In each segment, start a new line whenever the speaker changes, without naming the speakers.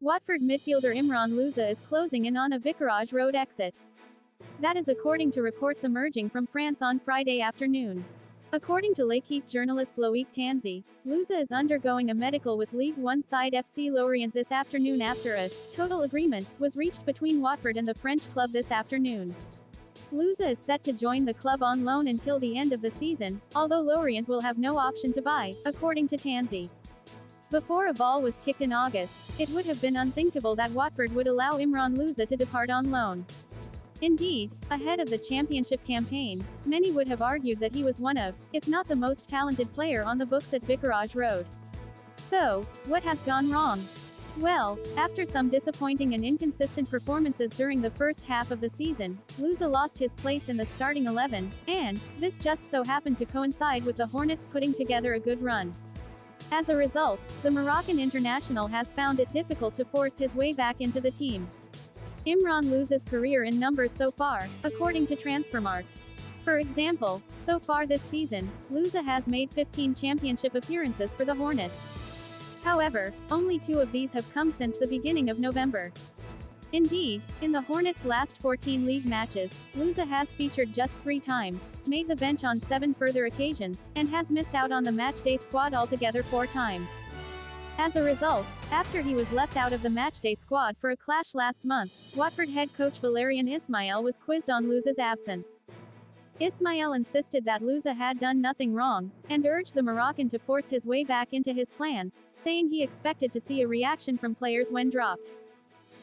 Watford midfielder Imran Louza is closing in on a Vicarage Road exit. That is according to reports emerging from France on Friday afternoon. According to L'Equipe journalist Loic Tanzi, Louza is undergoing a medical with League One side FC Lorient this afternoon after a total agreement was reached between Watford and the French club this afternoon. Louza is set to join the club on loan until the end of the season, although Lorient will have no option to buy, according to Tanzi. Before a ball was kicked in August, it would have been unthinkable that Watford would allow Imran Louza to depart on loan. Indeed, ahead of the championship campaign, many would have argued that he was one of, if not the most talented player on the books at Vicarage Road. So, what has gone wrong? Well, after some disappointing and inconsistent performances during the first half of the season, Louza lost his place in the starting 11, and, this just so happened to coincide with the Hornets putting together a good run. As a result, the Moroccan international has found it difficult to force his way back into the team. Imran Louza's career in numbers so far, according to Transfermarkt. For example, so far this season, Louza has made 15 championship appearances for the Hornets. However, only two of these have come since the beginning of November. Indeed, in the Hornets' last 14 league matches, Louza has featured just three times, made the bench on seven further occasions, and has missed out on the matchday squad altogether four times. As a result, after he was left out of the matchday squad for a clash last month, Watford head coach Valérien Ismaël was quizzed on Louza's absence. Ismaël insisted that Louza had done nothing wrong, and urged the Moroccan to force his way back into his plans, saying he expected to see a reaction from players when dropped.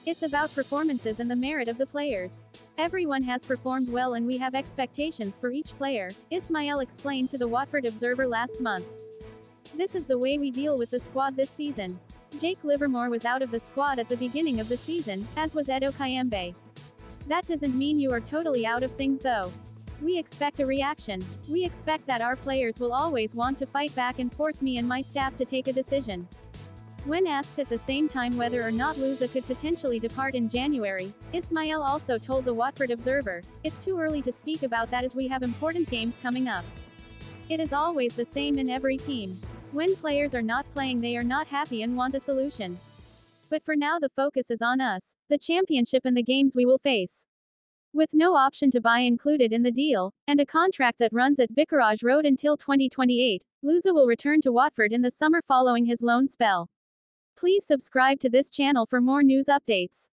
It's about performances and the merit of the players. Everyone has performed well and we have expectations for each player, Ismaël explained to the Watford Observer last month. This is the way we deal with the squad this season. Jake Livermore was out of the squad at the beginning of the season, as was Edo Kayembe. That doesn't mean you are totally out of things though. We expect a reaction. We expect that our players will always want to fight back and force me and my staff to take a decision. When asked at the same time whether or not Louza could potentially depart in January, Ismaël also told the Watford Observer, It's too early to speak about that as we have important games coming up. It is always the same in every team. When players are not playing they are not happy and want a solution. But for now the focus is on us, the championship and the games we will face. With no option to buy included in the deal, and a contract that runs at Vicarage Road until 2028, Louza will return to Watford in the summer following his loan spell. Please subscribe to this channel for more news updates.